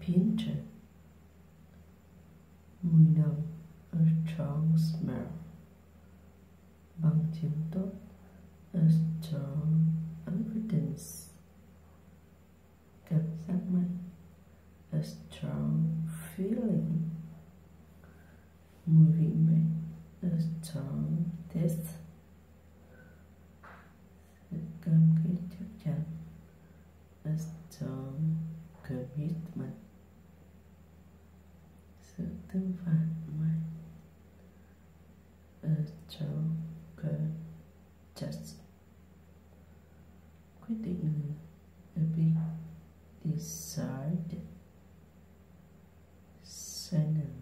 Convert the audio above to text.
kitchen mùi nồng a strong smell bằng chứng tốt a strong evidence. A strong feeling. Mùi a strong taste commitment sự tương phản ngoan a joker judge quyết định a big desired sentence